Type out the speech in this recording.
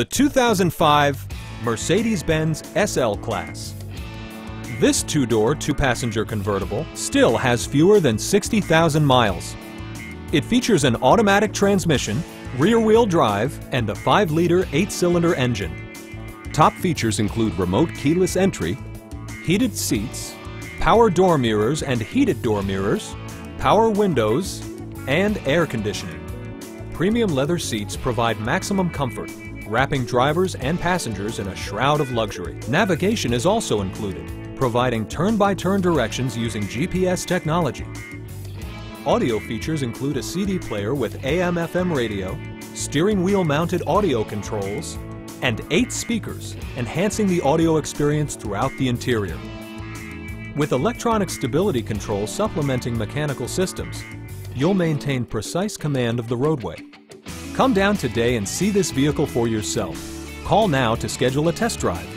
The 2005 Mercedes-Benz SL Class. This two-door, two-passenger convertible still has fewer than 60,000 miles. It features an automatic transmission, rear-wheel drive, and a 5-liter 8-cylinder engine. Top features include remote keyless entry, heated seats, power door mirrors and heated door mirrors, power windows, and air conditioning. Premium leather seats provide maximum comfort, wrapping drivers and passengers in a shroud of luxury. Navigation is also included, providing turn-by-turn -turn directions using GPS technology. Audio features include a CD player with AM-FM radio, steering wheel mounted audio controls, and eight speakers, enhancing the audio experience throughout the interior. With electronic stability control supplementing mechanical systems, you'll maintain precise command of the roadway. Come down today and see this vehicle for yourself. Call now to schedule a test drive.